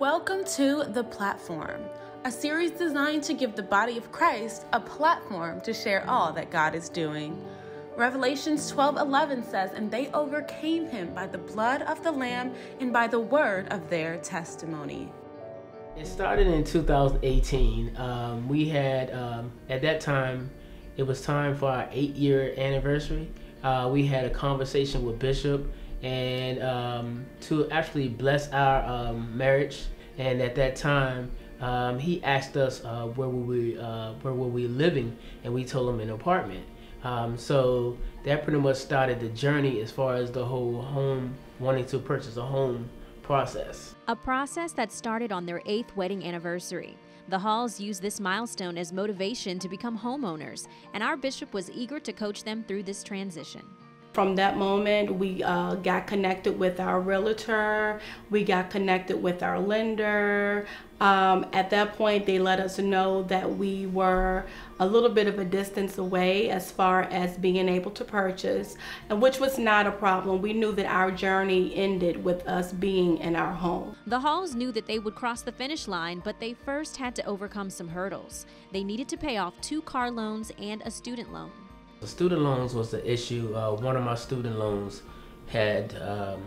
Welcome to The Platform, a series designed to give the body of Christ a platform to share all that God is doing. Revelations 12:11 says, "And they overcame him by the blood of the lamb and by the word of their testimony." It started in 2018. Um, we had um, at that time, it was time for our eight-year anniversary. Uh, we had a conversation with Bishop and um, to actually bless our um, marriage. And at that time, um, he asked us uh, where were we uh, where were we living, and we told him an apartment. Um, so that pretty much started the journey as far as the whole home wanting to purchase a home process. A process that started on their eighth wedding anniversary. The Halls used this milestone as motivation to become homeowners, and our bishop was eager to coach them through this transition. From that moment, we uh, got connected with our realtor, we got connected with our lender. Um, at that point, they let us know that we were a little bit of a distance away as far as being able to purchase, and which was not a problem. We knew that our journey ended with us being in our home. The Halls knew that they would cross the finish line, but they first had to overcome some hurdles. They needed to pay off two car loans and a student loan. The student loans was the issue. Uh, one of my student loans had um,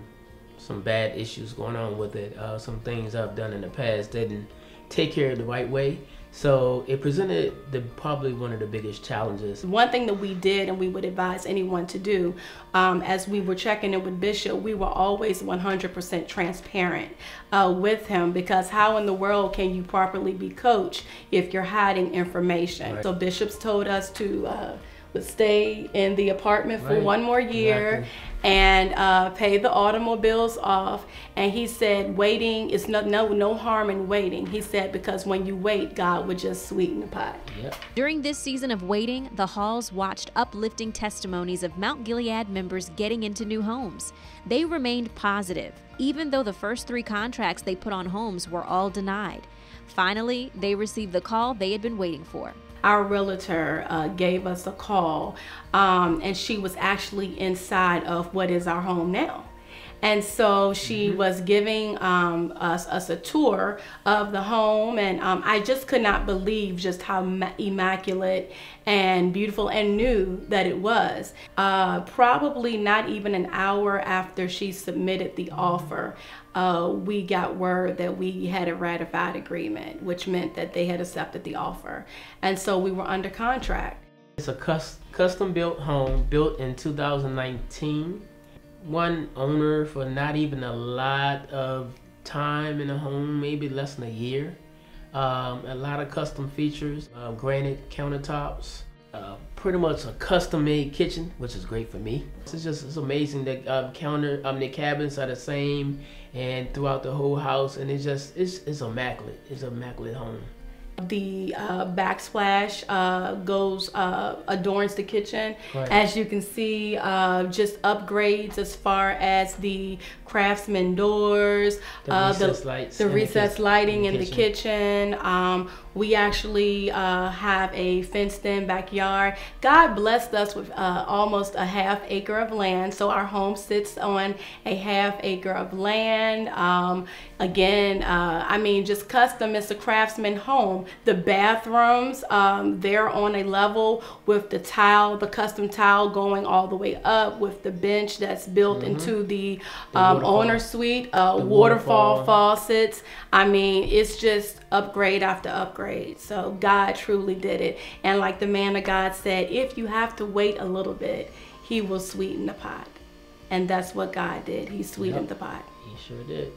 some bad issues going on with it. Uh, some things I've done in the past didn't take care of the right way. So it presented the probably one of the biggest challenges. One thing that we did, and we would advise anyone to do, um, as we were checking in with Bishop, we were always 100% transparent uh, with him because how in the world can you properly be coached if you're hiding information? Right. So Bishop's told us to. Uh, would stay in the apartment for right. one more year exactly. and uh, pay the automobiles off. And he said, waiting is no, no, no harm in waiting. He said, because when you wait, God would just sweeten the pot. Yep. During this season of waiting, the Halls watched uplifting testimonies of Mount Gilead members getting into new homes. They remained positive, even though the first three contracts they put on homes were all denied. Finally, they received the call they had been waiting for our realtor uh, gave us a call um, and she was actually inside of what is our home now. And so she mm-hmm. was giving um, us, us, a tour of the home, and um, I just could not believe just how ma- immaculate and beautiful and new that it was. Uh, probably not even an hour after she submitted the offer, uh, we got word that we had a ratified agreement, which meant that they had accepted the offer. And so we were under contract. It's a custom built home built in 2019. One owner for not even a lot of time in the home, maybe less than a year. Um, a lot of custom features, uh, granite countertops, uh, pretty much a custom-made kitchen, which is great for me. It's just it's amazing that uh, counter, um, the cabinets are the same and throughout the whole house, and it's just it's it's immaculate. It's an immaculate home. The uh, backsplash uh, goes uh, adorns the kitchen. Right. As you can see, uh, just upgrades as far as the craftsman doors, the uh, recessed, lights the recessed lighting in the kitchen. In the kitchen. Um, we actually uh, have a fenced-in backyard. God blessed us with almost a half acre of land, so our home sits on a half acre of land. Um, again, I mean, just custom. It's a craftsman home. The bathrooms, um, they're on a level with the tile, the custom tile going all the way up with the bench that's built mm -hmm. into the, um, the owner suite, uh, waterfall, waterfall faucets. I mean, it's just upgrade after upgrade. So God truly did it. And like the man of God said, if you have to wait a little bit, he will sweeten the pot. And that's what God did. He sweetened yep. the pot. He sure did.